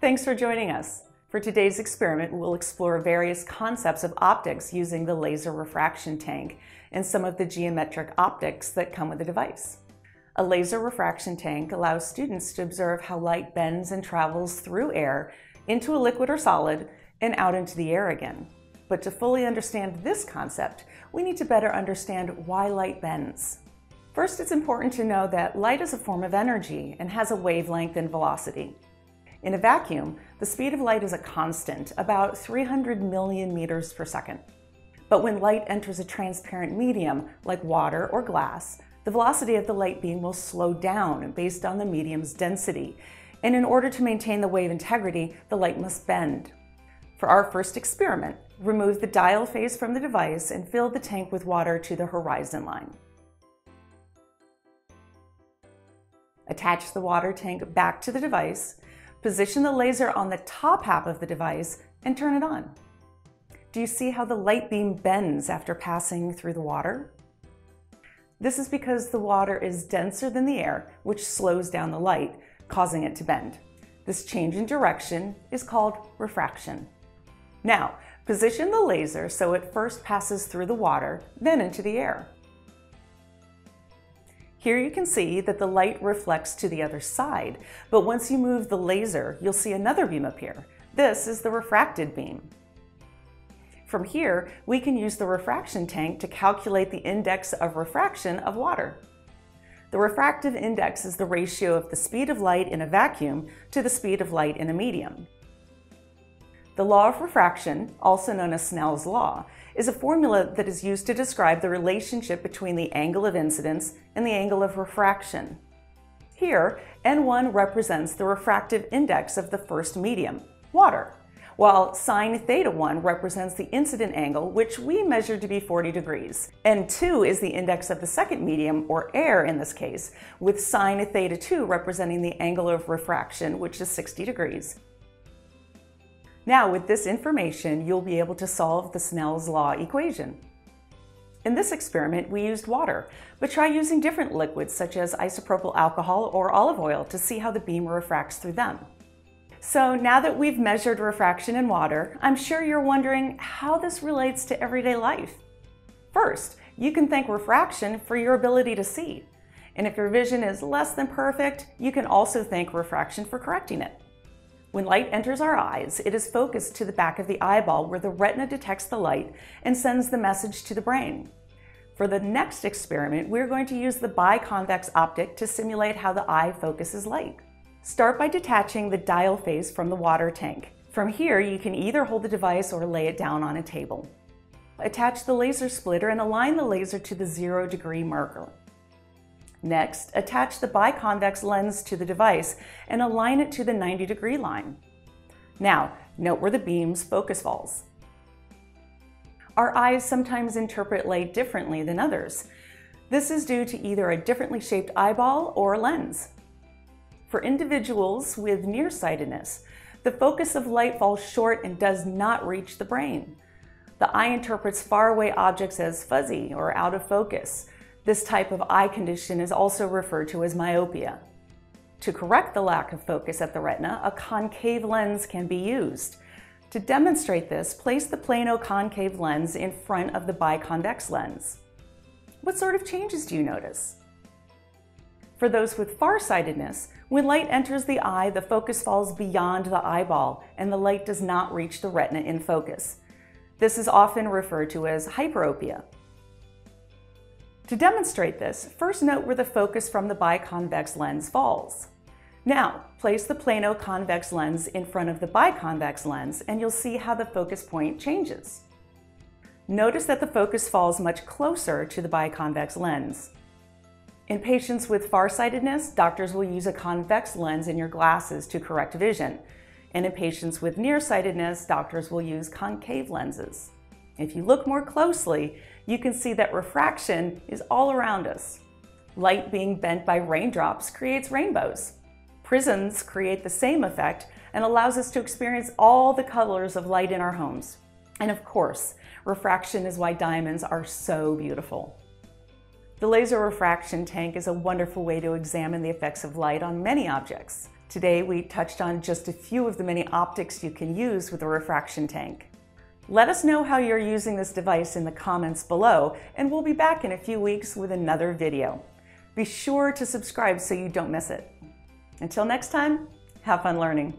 Thanks for joining us. For today's experiment, we'll explore various concepts of optics using the laser refraction tank and some of the geometric optics that come with the device. A laser refraction tank allows students to observe how light bends and travels through air into a liquid or solid and out into the air again. But to fully understand this concept, we need to better understand why light bends. First, it's important to know that light is a form of energy and has a wavelength and velocity. In a vacuum, the speed of light is a constant, about 300 million meters per second. But when light enters a transparent medium, like water or glass, the velocity of the light beam will slow down based on the medium's density. And in order to maintain the wave integrity, the light must bend. For our first experiment, remove the dial face from the device and fill the tank with water to the horizon line. Attach the water tank back to the device, position the laser on the top half of the device, and turn it on. Do you see how the light beam bends after passing through the water? This is because the water is denser than the air, which slows down the light, causing it to bend. This change in direction is called refraction. Now, position the laser so it first passes through the water, then into the air. Here you can see that the light reflects to the other side, but once you move the laser, you'll see another beam appear. This is the refracted beam. From here, we can use the refraction tank to calculate the index of refraction of water. The refractive index is the ratio of the speed of light in a vacuum to the speed of light in a medium. The law of refraction, also known as Snell's law, is a formula that is used to describe the relationship between the angle of incidence and the angle of refraction. Here, N1 represents the refractive index of the first medium, water, while sine theta 1 represents the incident angle, which we measured to be 40 degrees. N2 is the index of the second medium, or air in this case, with sine theta 2 representing the angle of refraction, which is 60 degrees. Now, with this information, you'll be able to solve the Snell's law equation. In this experiment, we used water, but try using different liquids such as isopropyl alcohol or olive oil to see how the beam refracts through them. So now that we've measured refraction in water, I'm sure you're wondering how this relates to everyday life. First, you can thank refraction for your ability to see. And if your vision is less than perfect, you can also thank refraction for correcting it. When light enters our eyes, it is focused to the back of the eyeball where the retina detects the light and sends the message to the brain. For the next experiment, we're going to use the biconvex optic to simulate how the eye focuses light. Start by detaching the dial face from the water tank. From here, you can either hold the device or lay it down on a table. Attach the laser splitter and align the laser to the zero degree marker. Next, attach the biconvex lens to the device and align it to the 90 degree line. Now, note where the beam's focus falls. Our eyes sometimes interpret light differently than others. This is due to either a differently shaped eyeball or lens. For individuals with nearsightedness, the focus of light falls short and does not reach the brain. The eye interprets faraway objects as fuzzy or out of focus, this type of eye condition is also referred to as myopia. To correct the lack of focus at the retina, a concave lens can be used. To demonstrate this, place the plano concave lens in front of the biconvex lens. What sort of changes do you notice? For those with farsightedness, when light enters the eye, the focus falls beyond the eyeball and the light does not reach the retina in focus. This is often referred to as hyperopia. To demonstrate this, first note where the focus from the biconvex lens falls. Now, place the plano convex lens in front of the biconvex lens and you'll see how the focus point changes. Notice that the focus falls much closer to the biconvex lens. In patients with farsightedness, doctors will use a convex lens in your glasses to correct vision. And in patients with nearsightedness, doctors will use concave lenses. If you look more closely, you can see that refraction is all around us. Light being bent by raindrops creates rainbows. Prisms create the same effect and allows us to experience all the colors of light in our homes. And of course, refraction is why diamonds are so beautiful. The laser refraction tank is a wonderful way to examine the effects of light on many objects. Today we touched on just a few of the many optics you can use with a refraction tank. Let us know how you're using this device in the comments below, and we'll be back in a few weeks with another video. Be sure to subscribe so you don't miss it. Until next time, have fun learning.